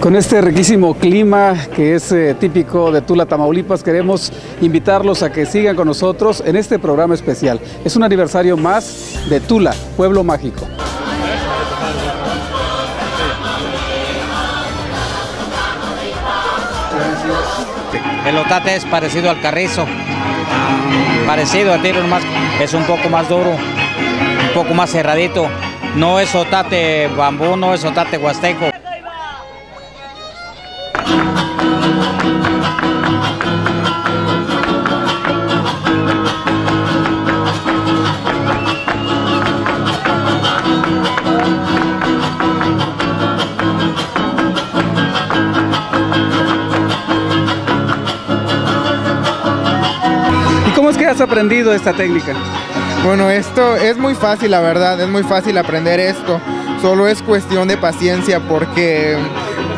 Con este riquísimo clima que es eh, típico de Tula, Tamaulipas, queremos invitarlos a que sigan con nosotros en este programa especial. Es un aniversario más de Tula, Pueblo Mágico. El otate es parecido al carrizo, parecido a tiro más, es un poco más duro, un poco más cerradito. No es otate bambú, no es otate huasteco. Cómo es que has aprendido esta técnica? Bueno, esto es muy fácil, la verdad, es muy fácil aprender esto. Solo es cuestión de paciencia porque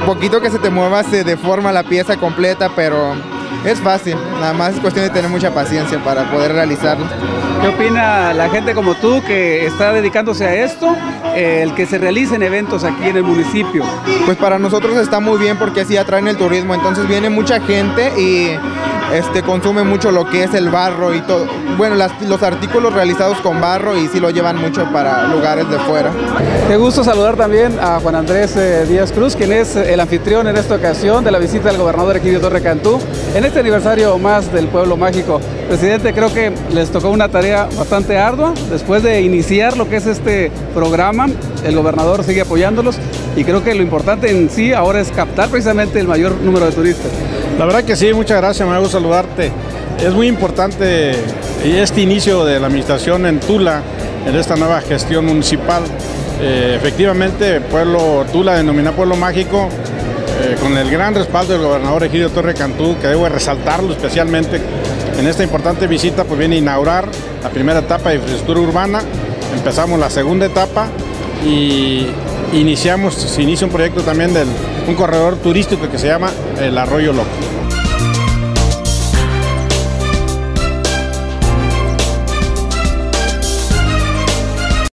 poquito que se te mueva se deforma la pieza completa, pero es fácil. Nada más es cuestión de tener mucha paciencia para poder realizarlo. ¿Qué opina la gente como tú que está dedicándose a esto, eh, el que se realicen eventos aquí en el municipio? Pues para nosotros está muy bien porque así atraen el turismo, entonces viene mucha gente y este, consume mucho lo que es el barro y todo. Bueno, los artículos realizados con barro y sí lo llevan mucho para lugares de fuera. Qué gusto saludar también a Juan Andrés eh, Díaz Cruz, quien es el anfitrión en esta ocasión de la visita del gobernador Egidio Torre Cantú en este aniversario más del Pueblo Mágico. Presidente, creo que les tocó una tarea bastante ardua. Después de iniciar lo que es este programa, el gobernador sigue apoyándolos y creo que lo importante en sí ahora es captar precisamente el mayor número de turistas. La verdad que sí, muchas gracias, me gusta saludarte. Es muy importante este inicio de la administración en Tula, en esta nueva gestión municipal. Eh, efectivamente, Pueblo Tula denomina Pueblo Mágico, eh, con el gran respaldo del gobernador Egidio Torre Cantú, que debo resaltarlo especialmente en esta importante visita, pues viene a inaugurar la primera etapa de infraestructura urbana, empezamos la segunda etapa y iniciamos, se inicia un proyecto también de un corredor turístico que se llama el Arroyo Loco.